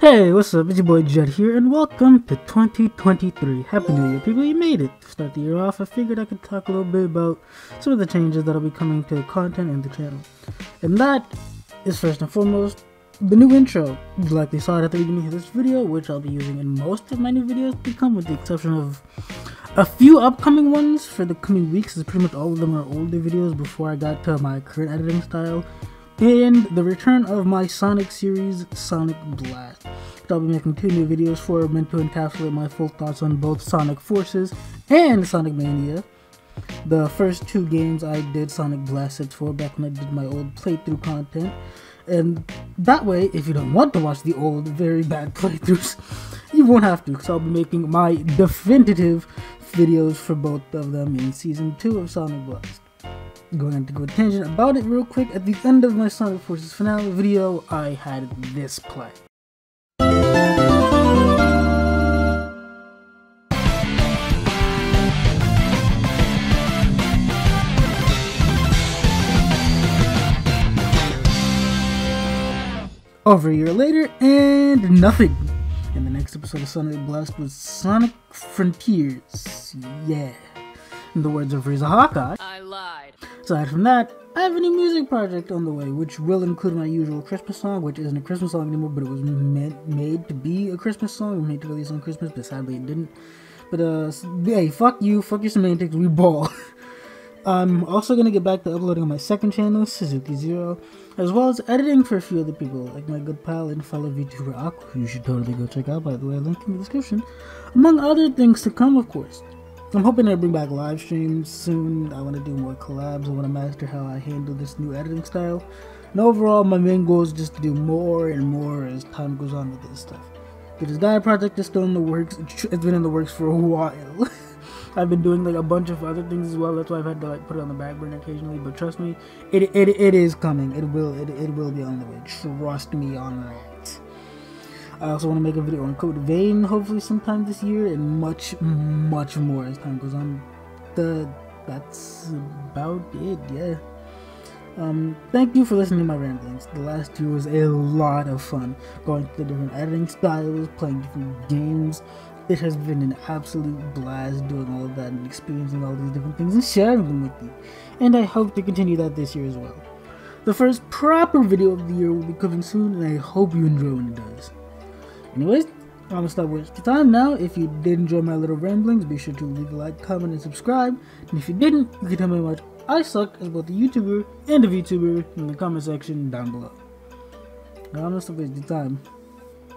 Hey, what's up? It's your boy Jet here, and welcome to 2023. Happy New Year, people! You made it. To start the year off, I figured I could talk a little bit about some of the changes that'll be coming to content and the channel. And that is first and foremost the new intro. You likely saw it at the beginning of this video, which I'll be using in most of my new videos to come, with the exception of a few upcoming ones for the coming weeks. As pretty much all of them are older videos before I got to my current editing style and the return of my Sonic series, Sonic Blast. I'll be making two new videos for meant to encapsulate my full thoughts on both Sonic Forces and Sonic Mania. The first two games I did Sonic Blast sets for back when I did my old playthrough content. And that way, if you don't want to watch the old, very bad playthroughs, you won't have to, because I'll be making my definitive videos for both of them in Season 2 of Sonic Blast going to go tangent about it real quick. At the end of my Sonic Forces finale video, I had this play. Over a year later, and nothing. In the next episode of Sonic Blast was Sonic Frontiers. Yeah. In the words of Riza Hawkeye, lied. Aside from that, I have a new music project on the way, which will include my usual Christmas song, which isn't a Christmas song anymore, but it was meant made to be a Christmas song, made to release on Christmas, but sadly it didn't. But uh, hey, fuck you, fuck your semantics, we ball. I'm also gonna get back to uploading on my second channel, Suzuki Zero, as well as editing for a few other people, like my good pal and fellow VTuber Aqua, who you should totally go check out by the way, link in the description, among other things to come, of course. I'm hoping to bring back live streams soon. I want to do more collabs. I want to master how I handle this new editing style. And overall, my main goal is just to do more and more as time goes on with this stuff. The Disgaea project is still in the works. It's been in the works for a while. I've been doing like a bunch of other things as well. That's why I've had to like put it on the back burner occasionally. But trust me, it it, it is coming. It will it, it will be on the way. Trust me on that. I also want to make a video on Code Vein hopefully sometime this year and much, much more as time goes on. The that's about it, yeah. Um, thank you for listening to my ramblings. The last year was a lot of fun going through the different editing styles, playing different games. It has been an absolute blast doing all of that and experiencing all these different things and sharing them with you. And I hope to continue that this year as well. The first proper video of the year will be coming soon, and I hope you enjoy when it does. Anyways, I'm gonna stop wasting time now. If you did enjoy my little ramblings, be sure to leave a like, comment, and subscribe. And if you didn't, you can tell me how much I suck as both a YouTuber and a VTuber in the comment section down below. Now I'm gonna stop wasting time.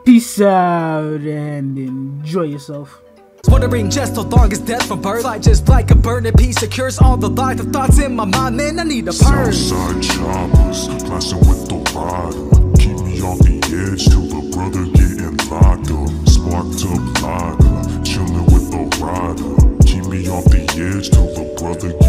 Peace out and enjoy yourself. Wondering just how long is death from birth Fly just like a burning piece secures all the life of thoughts in my mind Man, I need a purge Southside choppers, Saga, chilling with the rider. Keep me off the edge till the brother